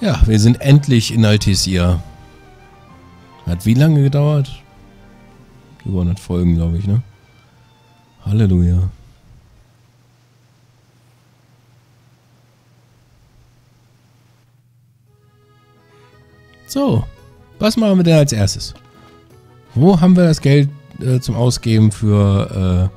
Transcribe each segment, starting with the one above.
Ja, wir sind endlich in Altissia. Hat wie lange gedauert? Über 100 Folgen, glaube ich, ne? Halleluja. So, was machen wir denn als erstes? Wo haben wir das Geld äh, zum Ausgeben für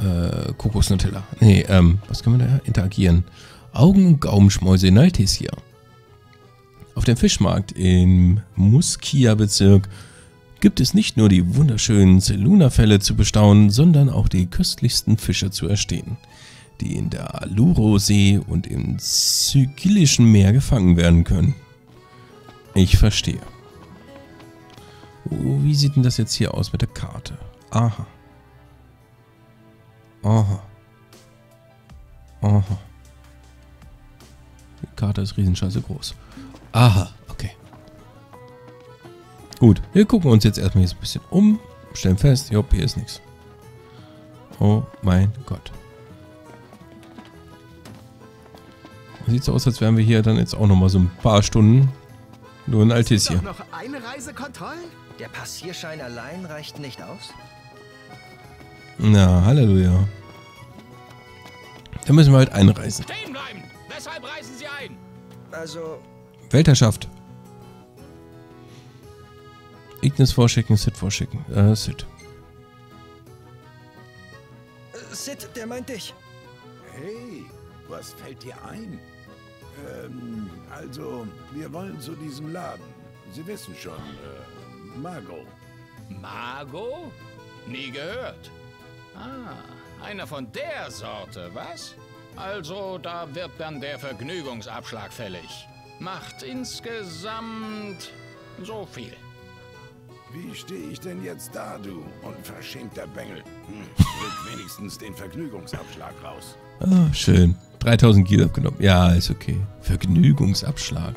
äh, äh, Kokosnutella? Nee, ähm, was können wir da interagieren? Augen- und Gaumenschmäuse in Altissia. Auf dem Fischmarkt im Muskia-Bezirk gibt es nicht nur die wunderschönen Seluna-Fälle zu bestaunen, sondern auch die köstlichsten Fische zu erstehen, die in der Aluro-See und im Sykilischen Meer gefangen werden können. Ich verstehe. Oh, wie sieht denn das jetzt hier aus mit der Karte? Aha. Aha. Aha. Die Karte ist riesenscheiße groß. Aha, okay. Gut, wir gucken uns jetzt erstmal hier so ein bisschen um. Stellen fest, jopp, hier ist nichts. Oh mein Gott. Sieht so aus, als wären wir hier dann jetzt auch nochmal so ein paar Stunden. Nur in Altis hier. noch eine Reisekontrolle? Der Passierschein allein reicht nicht aus? Na, Halleluja. Da müssen wir halt einreisen. Stehen bleiben! Weshalb reisen Sie ein? Also, Weltherrschaft. Ignis vorschicken, Sid vorschicken. Äh, Sid. Sid, der meint dich. Hey, was fällt dir ein? Ähm, also, wir wollen zu diesem Laden. Sie wissen schon, äh, Margot. Margot? Nie gehört. Ah, einer von der Sorte, was? Also, da wird dann der Vergnügungsabschlag fällig. Macht insgesamt so viel. Wie stehe ich denn jetzt da, du unverschämter Bengel? Hm, rück wenigstens den Vergnügungsabschlag raus. Ah, schön. 3000 Kilo abgenommen. Ja, ist okay. Vergnügungsabschlag.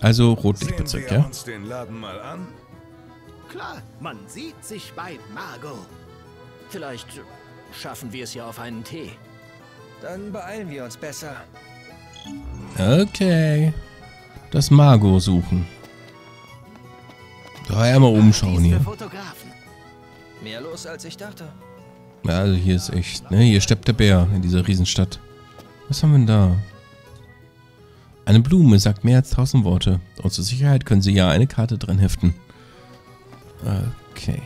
Also Rotlichtbezirk, ja? uns den Laden mal an? Klar, man sieht sich bei Margot. Vielleicht schaffen wir es ja auf einen Tee. Dann beeilen wir uns besser. Okay. Das Margot suchen. Da einmal umschauen hier. Mehr los, als ich dachte. Ja, also hier ist echt, ne? Hier steppt der Bär in dieser Riesenstadt. Was haben wir denn da? Eine Blume sagt mehr als tausend Worte. Und zur Sicherheit können Sie ja eine Karte dran heften. Okay.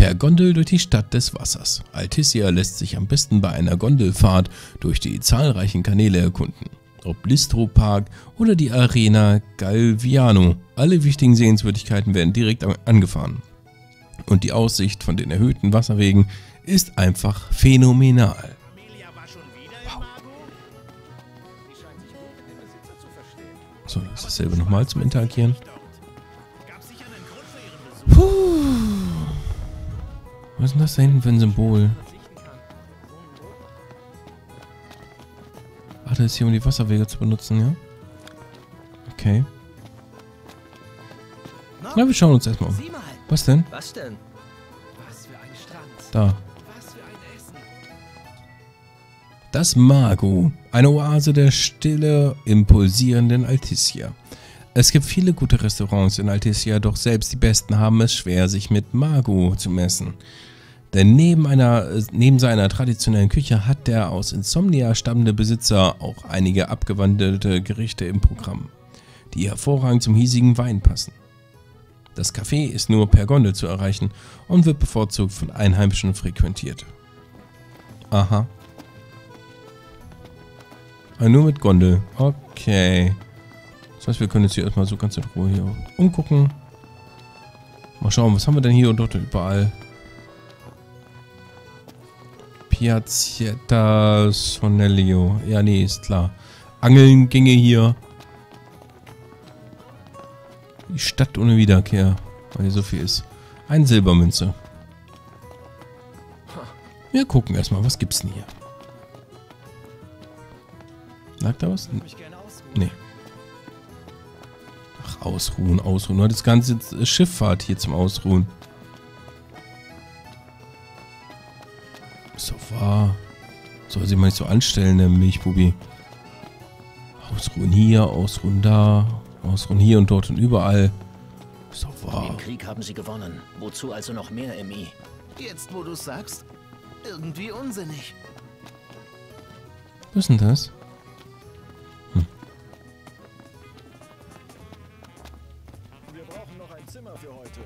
Per Gondel durch die Stadt des Wassers. Altissia lässt sich am besten bei einer Gondelfahrt durch die zahlreichen Kanäle erkunden. Ob Listro Park oder die Arena Galviano. Alle wichtigen Sehenswürdigkeiten werden direkt an- angefahren. Und die Aussicht von den erhöhten Wasserwegen ist einfach phänomenal. So, das ist dasselbe nochmal zum Interagieren. Was ist denn das da hinten für ein Symbol? Ach, das ist hier, um die Wasserwege zu benutzen, ja? Okay. Na, wir schauen uns erstmal um. Was denn? Was denn? was für ein Strand. Da. Das Mago, eine Oase der Stille im pulsierenden Altissia. Es gibt viele gute Restaurants in Altissia, doch selbst die besten haben es schwer, sich mit Mago zu messen. Denn neben, einer, neben seiner traditionellen Küche hat der aus Insomnia stammende Besitzer auch einige abgewandelte Gerichte im Programm, die hervorragend zum hiesigen Wein passen. Das Café ist nur per Gondel zu erreichen und wird bevorzugt von Einheimischen frequentiert. Aha. Ah, nur mit Gondel. Okay. Das heißt, wir können jetzt hier erstmal so ganz in Ruhe hier umgucken. Mal schauen, was haben wir denn hier und dort überall? Piazzetta Sonelio. Ja, nee, ist klar. Angeln ginge hier. Die Stadt ohne Wiederkehr. Weil hier so viel ist. Ein Silbermünze. Wir gucken erstmal, was gibt's denn hier? Lag da was? Nee. Ach, ausruhen, ausruhen. Nur das ganze Schifffahrt hier zum Ausruhen. Soll sich mal nicht so anstellen, der Milchbubi. Ausruhen hier, ausruhen da, ausruhen hier und dort und überall. Ist doch wahr. Den Krieg haben sie gewonnen. Wozu also noch mehr, Emmy? Jetzt, wo du's sagst, irgendwie unsinnig. Was ist denn das? Wir brauchen noch ein Zimmer für heute.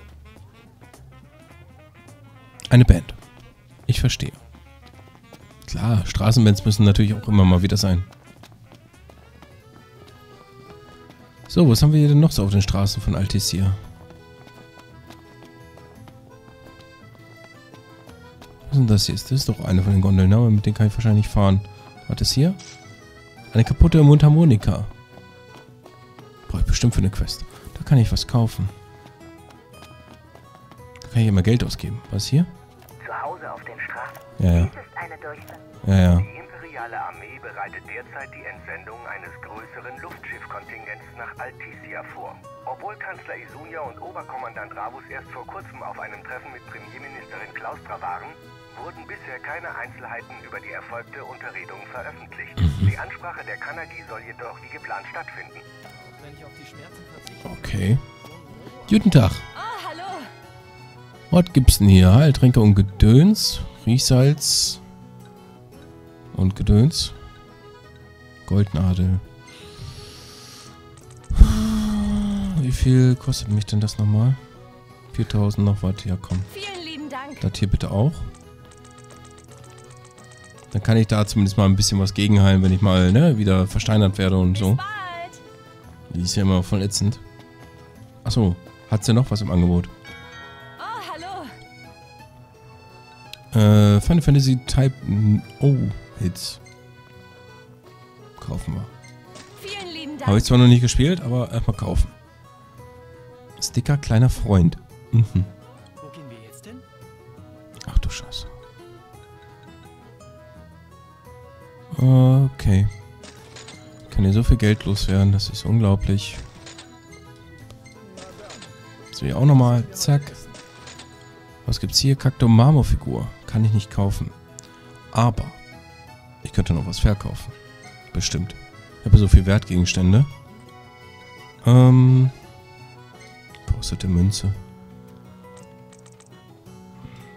Eine Band. Ich verstehe. Klar, Straßenbands müssen natürlich auch immer mal wieder sein. So, was haben wir hier denn noch so auf den Straßen von Altis hier? Was ist denn das hier? Das ist doch eine von den Gondeln, ne? Aber Mit denen kann ich wahrscheinlich fahren. Was ist hier? Eine kaputte Mundharmonika. Brauche ich bestimmt für eine Quest. Da kann ich was kaufen. Da kann ich immer Geld ausgeben. Was ist hier? Zu Hause auf den Straßen. Ja, ja. Ja, ja. Die imperiale Armee bereitet derzeit die Entsendung eines größeren Luftschiffkontingents nach Altisia vor. Obwohl Kanzler Isunia und Oberkommandant Ravus erst vor kurzem auf einem Treffen mit Premierministerin Klaustra waren, wurden bisher keine Einzelheiten über die erfolgte Unterredung veröffentlicht. Die Ansprache der Kanadi soll jedoch wie geplant stattfinden. Okay. Guten Tag. Oh, hallo. Was gibt's denn hier? Heiltränke und Gedöns. Riechsalz. Und Gedöns. Goldnadel. Wie viel kostet mich denn das nochmal? 4000 noch was. Ja, komm. Vielen lieben Dank. Das hier bitte auch. Dann kann ich da zumindest mal ein bisschen was gegenheilen, wenn ich mal ne, wieder versteinert werde und Bis so. bald. Die ist ja immer voll ätzend. Achso, hat sie noch was im Angebot? Oh, hallo. Äh, Final Fantasy Type O Hits. Kaufen wir. Habe ich zwar noch nicht gespielt, aber erstmal kaufen. Sticker kleiner Freund. Mhm. Wo gehen wir jetzt hin? Ach du Scheiße. Okay. Kann hier so viel Geld loswerden, das ist unglaublich. So, hier auch nochmal. Zack. Was gibt's hier? Kakto Marmorfigur. Kann ich nicht kaufen. Aber ich könnte noch was verkaufen. Bestimmt. Ich habe so viel Wertgegenstände. Ähm. Postete Münze.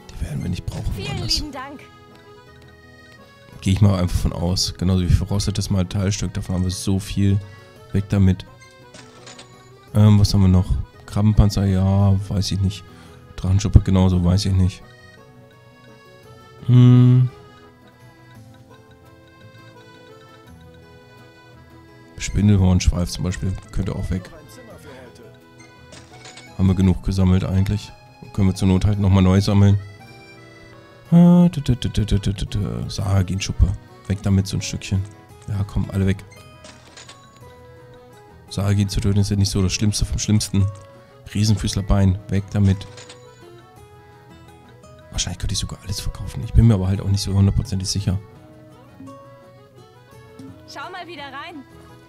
Die werden wir nicht brauchen. Vielen woanders. lieben Dank. Gehe ich mal einfach von aus. Genauso wie verrostetes Metallstück. Davon haben wir so viel. Weg damit. Ähm, was haben wir noch? Krabbenpanzer, ja, weiß ich nicht. Drachenschuppe genauso, weiß ich nicht. Hm. Spindelhornschweif zum Beispiel könnte auch weg. Haben wir genug gesammelt eigentlich. Können wir zur Not halt nochmal neu sammeln. Ah. Saragin-Schuppe. Weg damit so ein Stückchen. Ja, komm, alle weg. Saragin zu töten ist ja nicht so das Schlimmste vom Schlimmsten. Riesenfüßlerbein. Weg damit. Wahrscheinlich könnte ich sogar alles verkaufen. Ich bin mir aber halt auch nicht so hundertprozentig sicher. Schau mal wieder rein.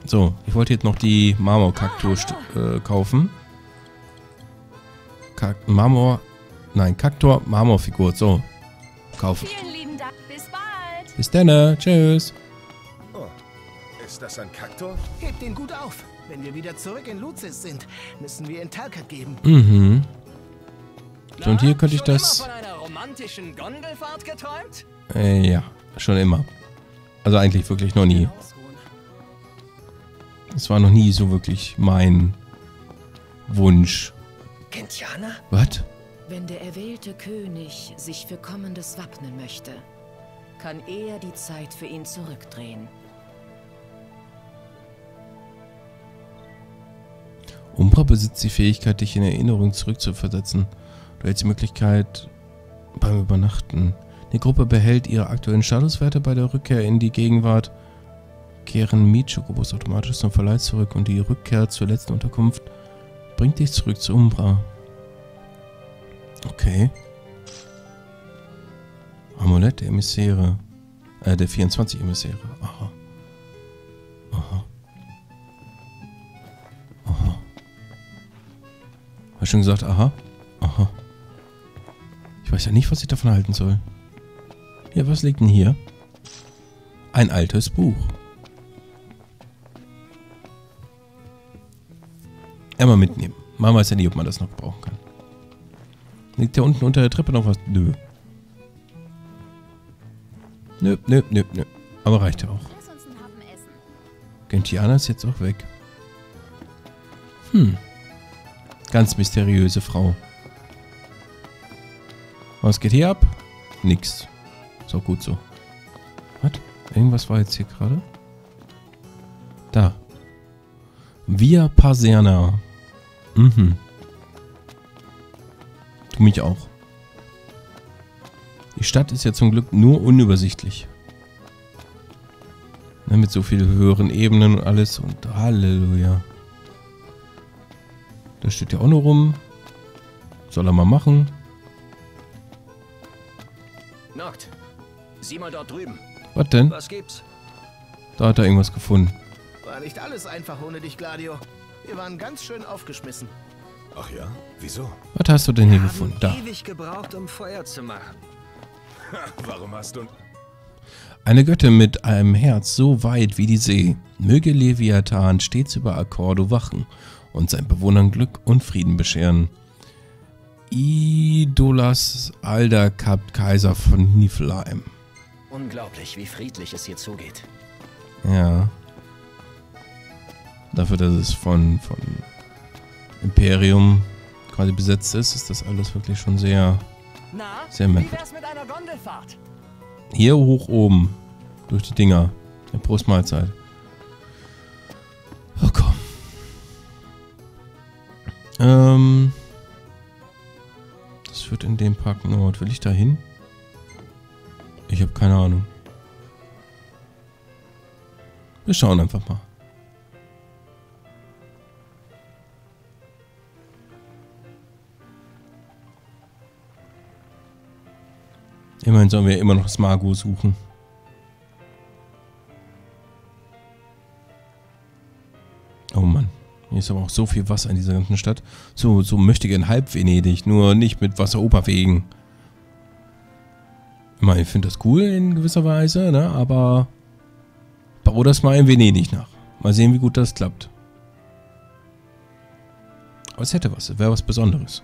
So, ich wollte jetzt noch die Marmorkaktus äh, kaufen. Kak Marmor. Nein, Kaktor Marmorfigur. So. Kaufen. Vielen lieben Dank. Bis bald. Bis dann. Tschüss. Oh, ist das ein Kaktor? Hebt den gut auf. Wenn wir wieder zurück in Luzis sind, müssen wir ihn Talcott geben. Mhm. So, und hier könnte ich Schon das. immer von einer romantischen Gondelfahrt geträumt? Äh, ja, schon immer. Also eigentlich wirklich noch nie. Es war noch nie so wirklich mein Wunsch. Kentiana? Was? Wenn der erwählte König sich für Kommendes wappnen möchte, kann er die Zeit für ihn zurückdrehen. Umbra besitzt die Fähigkeit, dich in Erinnerung zurückzuversetzen. Du hältst die Möglichkeit beim Übernachten. Die Gruppe behält ihre aktuellen Statuswerte bei der Rückkehr in die Gegenwart, kehren Mietschokobos automatisch zum Verleih zurück und die Rückkehr zur letzten Unterkunft bringt dich zurück zu Umbra. Okay. Amulett der Emissäre. Äh, der 24 Emissäre. Aha. Aha. Aha. Hast du schon gesagt, aha? Aha. Ich weiß ja nicht, was ich davon halten soll. Ja, was liegt denn hier? Ein altes Buch. Mitnehmen. Man weiß ja nie, ob man das noch brauchen kann. Liegt da unten unter der Treppe noch was? Nö. Nö, nö, nö, nö. Aber reicht ja auch. Gentiana ist jetzt auch weg. Hm. Ganz mysteriöse Frau. Was geht hier ab? Nix. Ist auch gut so. Was? Irgendwas war jetzt hier gerade? Da. Via Paserna. Mhm. Du mich auch. Die Stadt ist ja zum Glück nur unübersichtlich. Ne, mit so vielen höheren Ebenen und alles und Halleluja. Da steht ja auch nur rum. Soll er mal machen. Noct, sieh mal dort drüben. Was denn? Was gibt's? Da hat er irgendwas gefunden. War nicht alles einfach ohne dich, Gladio. Wir waren ganz schön aufgeschmissen. Ach ja? Wieso? Was hast du denn hier gefunden? Da. ewig gebraucht, um Feuer zu machen. Warum hast du... Eine Göttin mit einem Herz so weit wie die See. Möge Leviathan stets über Akkordo wachen und seinen Bewohnern Glück und Frieden bescheren. Idolas Alder Kap Kaiser von Niflheim. Unglaublich, wie friedlich es hier zugeht. Ja. Dafür, dass es von, von Imperium quasi besetzt ist, ist das alles wirklich schon sehr, Na, sehr merkwürdig. Hier hoch oben. Durch die Dinger. Ja, Prost Mahlzeit. Oh komm. Ähm. Das führt in den Park Nord. Will ich da hin? Ich habe keine Ahnung. Wir schauen einfach mal. Immerhin sollen wir immer noch das Margot suchen. Oh Mann. Hier ist aber auch so viel Wasser in dieser ganzen Stadt. So, so möchte in Halb-Venedig, nur nicht mit Wasseroberwegen. Ich meine, ich finde das cool in gewisser Weise, ne? Aber bau das mal in Venedig nach. Mal sehen, wie gut das klappt. Aber es hätte was, es wäre was Besonderes.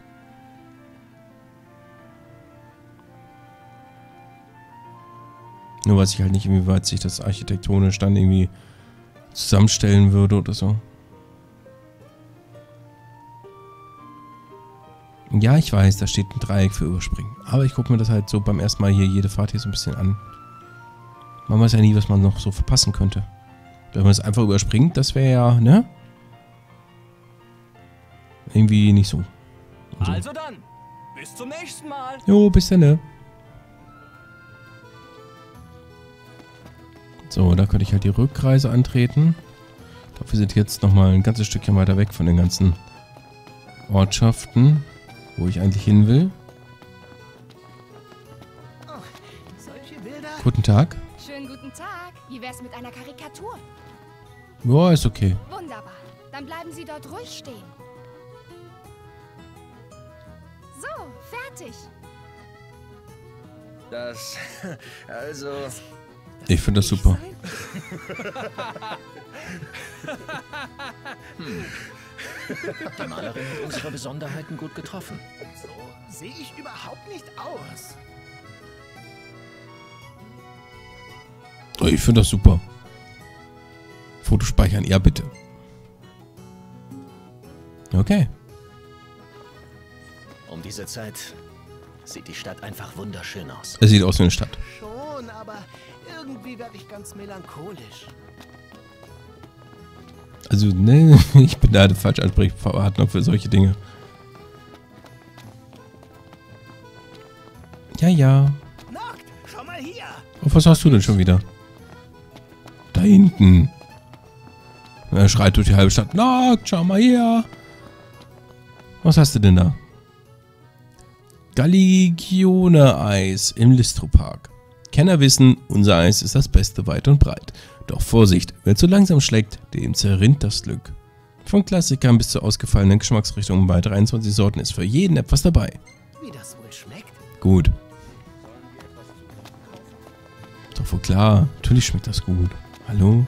Nur weiß ich halt nicht, inwieweit sich das architektonisch dann irgendwie zusammenstellen würde oder so. Ja, ich weiß, da steht ein Dreieck für Überspringen. Aber ich gucke mir das halt so beim ersten Mal hier jede Fahrt hier so ein bisschen an. Man weiß ja nie, was man noch so verpassen könnte. Wenn man es einfach überspringt, das wäre ja, ne? Irgendwie nicht so. So. Also dann, bis zum nächsten Mal. Jo, bis dann, ne? So, da könnte ich halt die Rückreise antreten. Ich glaube, wir sind jetzt nochmal ein ganzes Stückchen weiter weg von den ganzen Ortschaften, wo ich eigentlich hin will. Solche Bilder. Guten Tag. Schönen guten Tag. Wie wär's mit einer Karikatur? Ja, ist okay. Wunderbar. Dann bleiben Sie dort ruhig stehen. So, fertig. Das. Also. Ich finde das super. Die Malerin hat unsere Besonderheiten gut getroffen. So sehe ich überhaupt nicht aus. Ich finde das super. Foto speichern, ja bitte. Okay. Um diese Zeit sieht die Stadt einfach wunderschön aus. Es sieht aus wie eine Stadt. Schon, aber irgendwie werde ich ganz melancholisch. Also, ne, ich bin da der falsche Ansprechpartner für solche Dinge. Ja, ja. Noct, schau mal hier. Auf was hast du denn schon wieder? Da hinten. Er schreit durch die halbe Stadt. Na, schau mal her. Was hast du denn da? Galligione-Eis im Listropark. Kenner wissen, unser Eis ist das Beste weit und breit. Doch Vorsicht, wer zu langsam schlägt, dem zerrinnt das Glück. Von Klassikern bis zu ausgefallenen Geschmacksrichtungen bei 23 Sorten ist für jeden etwas dabei. Wie das wohl schmeckt? Gut. So, Doch wohl klar. Natürlich schmeckt das gut. Hallo?